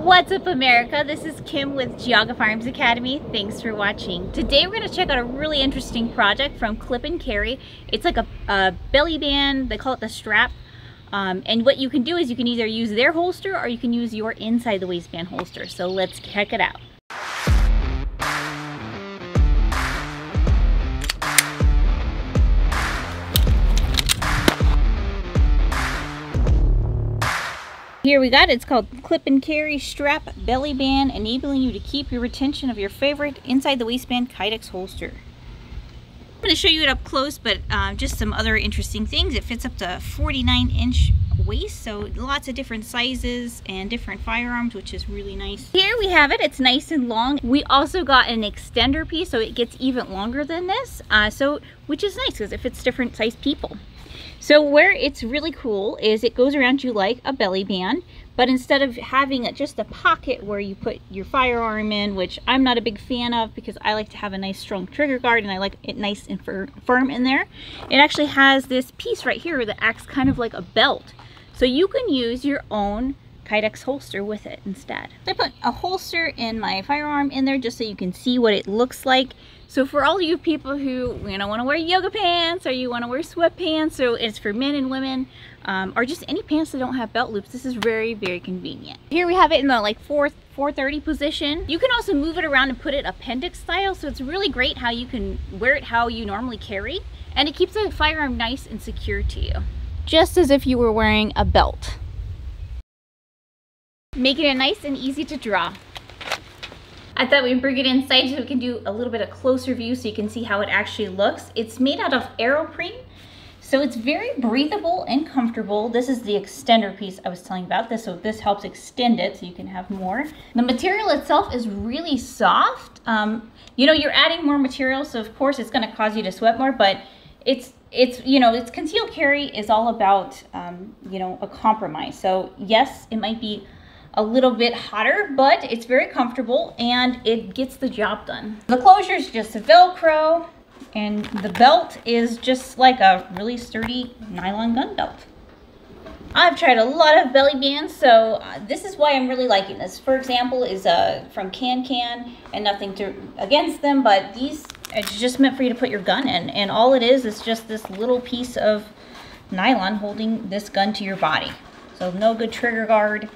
What's up America? This is Kim with Geauga Firearms Academy. Thanks for watching. Today we're going to check out a really interesting project from Clip and Carry. It's like a, a belly band, they call it the strap. Um, and what you can do is you can either use their holster or you can use your inside the waistband holster. So let's check it out. Here we got it. It's called Clip and Carry Strap Belly Band, enabling you to keep your retention of your favorite inside the waistband Kydex holster. I'm going to show you it up close, but um, just some other interesting things. It fits up to 49 inch waist, so lots of different sizes and different firearms, which is really nice. Here we have it. It's nice and long. We also got an extender piece, so it gets even longer than this, uh, so which is nice because it fits different size people. So where it's really cool is it goes around you like a belly band, but instead of having just a pocket where you put your firearm in, which I'm not a big fan of because I like to have a nice strong trigger guard and I like it nice and firm in there, it actually has this piece right here that acts kind of like a belt. So you can use your own Kydex holster with it instead. I put a holster in my firearm in there just so you can see what it looks like. So for all you people who you know want to wear yoga pants or you want to wear sweatpants, so it's for men and women, um, or just any pants that don't have belt loops, this is very, very convenient. Here we have it in the like 4, 430 position. You can also move it around and put it appendix style, so it's really great how you can wear it how you normally carry, and it keeps the firearm nice and secure to you. Just as if you were wearing a belt. Making it nice and easy to draw. I thought we'd bring it inside so we can do a little bit of closer view so you can see how it actually looks. It's made out of Airprene, so it's very breathable and comfortable. This is the extender piece I was telling about this, so this helps extend it so you can have more. The material itself is really soft. Um, you know, you're adding more material, so of course it's gonna cause you to sweat more, but it's it's you know it's concealed carry is all about um, you know a compromise so yes it might be a little bit hotter, but it's very comfortable and it gets the job done. The closure is just a Velcro and the belt is just like a really sturdy nylon gun belt. I've tried a lot of belly bands, so uh, this is why I'm really liking this. For example, is uh, from Can Can, and nothing to against them, but these it's just meant for you to put your gun in, and all it is is just this little piece of nylon holding this gun to your body. So no good trigger guard,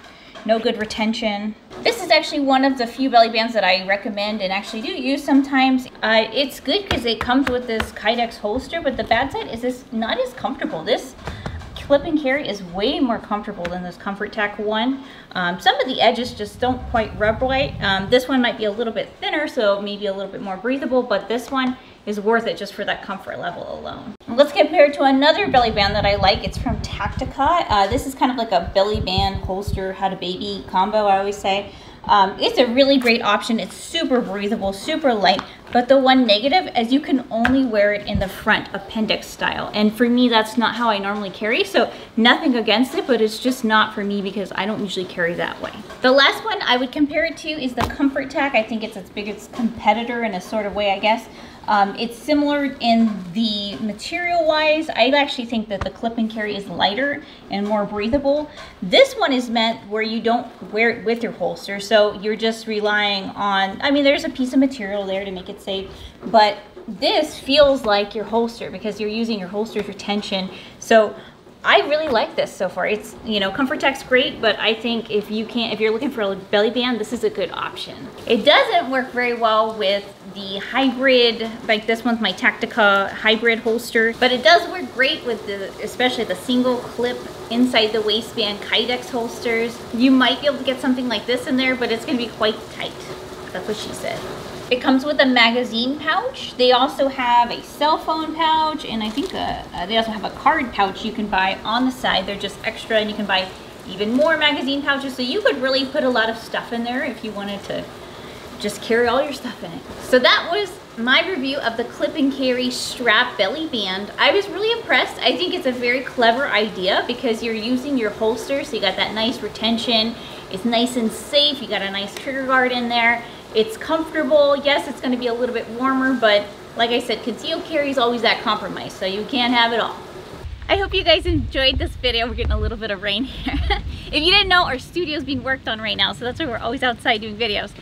no good retention. This is actually one of the few belly bands that I recommend and actually do use sometimes. Uh, it's good because it comes with this Kydex holster, but the bad side is it's not as comfortable. This clip and carry is way more comfortable than this Comfort Tac one. Um, some of the edges just don't quite rub right. Um, this one might be a little bit thinner, so maybe a little bit more breathable, but this one is worth it just for that comfort level alone. Let's compare it to another belly band that I like. It's from Tactica. Uh, this is kind of like a belly band holster, had a baby combo, I always say. Um, it's a really great option. It's super breathable, super light, but the one negative is you can only wear it in the front appendix style. And for me, that's not how I normally carry. So nothing against it, but it's just not for me because I don't usually carry that way. The last one I would compare it to is the Comfort Tac. I think it's its biggest competitor in a sort of way, I guess. Um, it's similar in the material wise. I actually think that the clip and carry is lighter and more breathable. This one is meant where you don't wear it with your holster. So you're just relying on, I mean, there's a piece of material there to make it safe, but this feels like your holster because you're using your holster's retention. So I really like this so far. It's, you know, Comfort Tac's great, but I think if you can't, if you're looking for a belly band, this is a good option. It doesn't work very well with the hybrid, like this one's my Tactica hybrid holster, but it does work great with the, especially the single clip inside the waistband Kydex holsters. You might be able to get something like this in there, but it's gonna be quite tight. That's what she said. It comes with a magazine pouch. They also have a cell phone pouch, and I think a, they also have a card pouch you can buy on the side. They're just extra, and you can buy even more magazine pouches. So you could really put a lot of stuff in there if you wanted to just carry all your stuff in it. So that was my review of the clip and carry strap belly band. I was really impressed. I think it's a very clever idea because you're using your holster so you got that nice retention. It's nice and safe. You got a nice trigger guard in there. It's comfortable. Yes, it's gonna be a little bit warmer, but like I said, concealed carry is always that compromise, so you can't have it all. I hope you guys enjoyed this video. We're getting a little bit of rain here. If you didn't know, our studio is being worked on right now, so that's why we're always outside doing videos.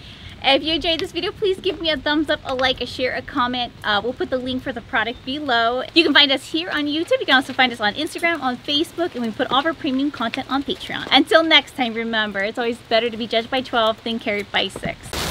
If you enjoyed this video, please give me a thumbs up, a like, a share, a comment. Uh, we'll put the link for the product below. You can find us here on YouTube. You can also find us on Instagram, on Facebook, and we put all of our premium content on Patreon. Until next time, remember, it's always better to be judged by 12 than carried by 6.